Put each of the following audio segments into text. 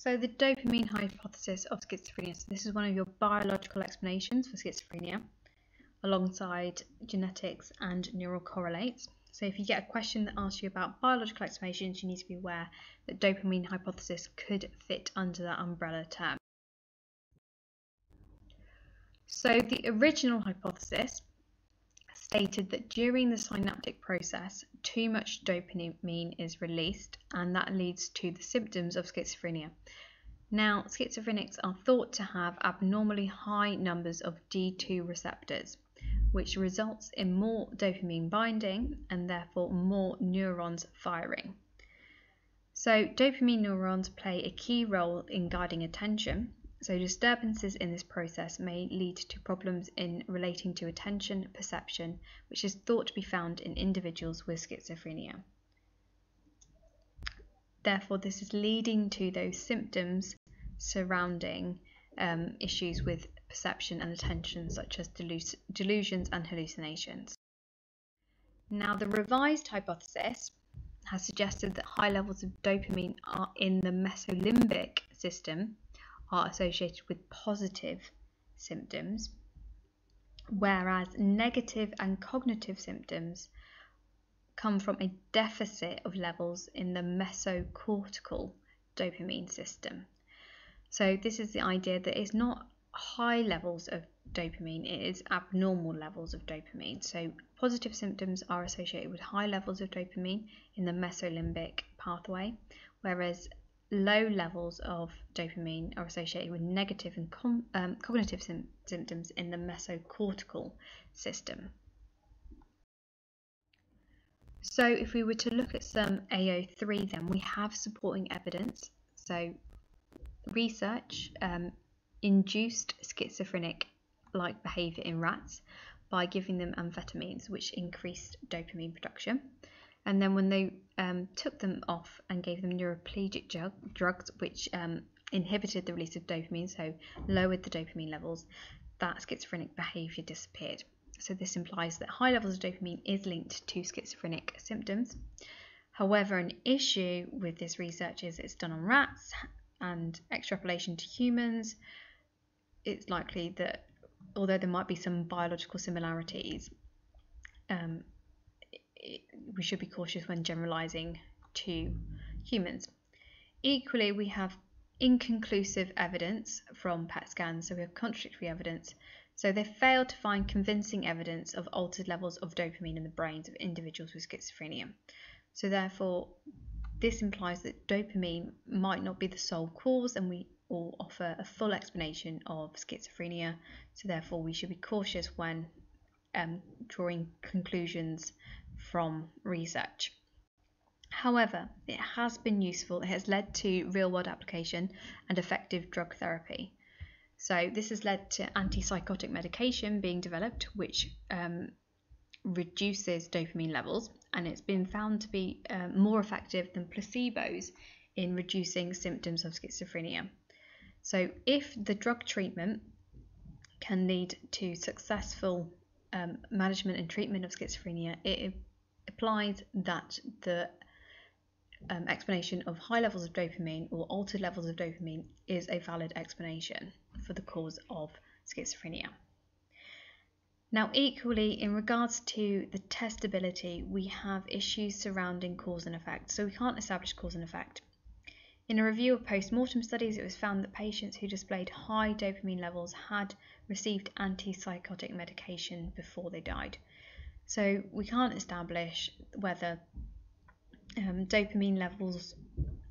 So the dopamine hypothesis of schizophrenia. So this is one of your biological explanations for schizophrenia alongside genetics and neural correlates. So if you get a question that asks you about biological explanations, you need to be aware that dopamine hypothesis could fit under that umbrella term. So the original hypothesis stated that during the synaptic process, too much dopamine is released and that leads to the symptoms of schizophrenia. Now, schizophrenics are thought to have abnormally high numbers of D2 receptors, which results in more dopamine binding and therefore more neurons firing. So, dopamine neurons play a key role in guiding attention so disturbances in this process may lead to problems in relating to attention perception, which is thought to be found in individuals with schizophrenia. Therefore, this is leading to those symptoms surrounding um, issues with perception and attention, such as delusions and hallucinations. Now, the revised hypothesis has suggested that high levels of dopamine are in the mesolimbic system are associated with positive symptoms, whereas negative and cognitive symptoms come from a deficit of levels in the mesocortical dopamine system. So, this is the idea that it's not high levels of dopamine, it is abnormal levels of dopamine. So, positive symptoms are associated with high levels of dopamine in the mesolimbic pathway, whereas low levels of dopamine are associated with negative and um, cognitive sim symptoms in the mesocortical system. So if we were to look at some AO3 then we have supporting evidence. So research um, induced schizophrenic like behaviour in rats by giving them amphetamines which increased dopamine production and then when they um, took them off and gave them neuroleptic drug, drugs which um, inhibited the release of dopamine, so lowered the dopamine levels, that schizophrenic behaviour disappeared. So this implies that high levels of dopamine is linked to schizophrenic symptoms. However, an issue with this research is it's done on rats and extrapolation to humans. It's likely that although there might be some biological similarities, um, we should be cautious when generalizing to humans. Equally, we have inconclusive evidence from PET scans, so we have contradictory evidence. So they failed to find convincing evidence of altered levels of dopamine in the brains of individuals with schizophrenia. So therefore, this implies that dopamine might not be the sole cause and we all offer a full explanation of schizophrenia. So therefore, we should be cautious when um, drawing conclusions from research. However, it has been useful, it has led to real world application and effective drug therapy. So, this has led to antipsychotic medication being developed, which um, reduces dopamine levels, and it's been found to be uh, more effective than placebos in reducing symptoms of schizophrenia. So, if the drug treatment can lead to successful um, management and treatment of schizophrenia, it implies that the um, explanation of high levels of dopamine or altered levels of dopamine is a valid explanation for the cause of schizophrenia. Now, equally, in regards to the testability, we have issues surrounding cause and effect, so we can't establish cause and effect. In a review of post mortem studies, it was found that patients who displayed high dopamine levels had received antipsychotic medication before they died. So we can't establish whether um, dopamine levels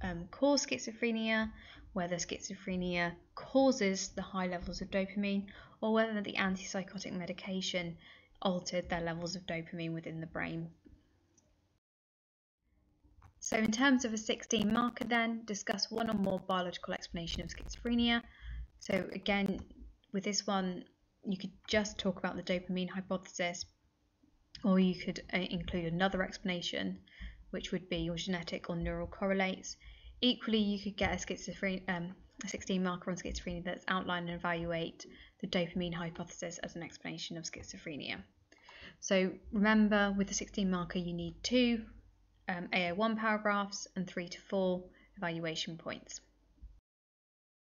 um, cause schizophrenia, whether schizophrenia causes the high levels of dopamine, or whether the antipsychotic medication altered their levels of dopamine within the brain. So in terms of a 16 marker then, discuss one or more biological explanation of schizophrenia. So again, with this one, you could just talk about the dopamine hypothesis, or you could uh, include another explanation, which would be your genetic or neural correlates. Equally, you could get a schizophrenia, um, a 16 marker on schizophrenia that's outline and evaluate the dopamine hypothesis as an explanation of schizophrenia. So remember, with the 16 marker, you need two um, AO1 paragraphs and three to four evaluation points.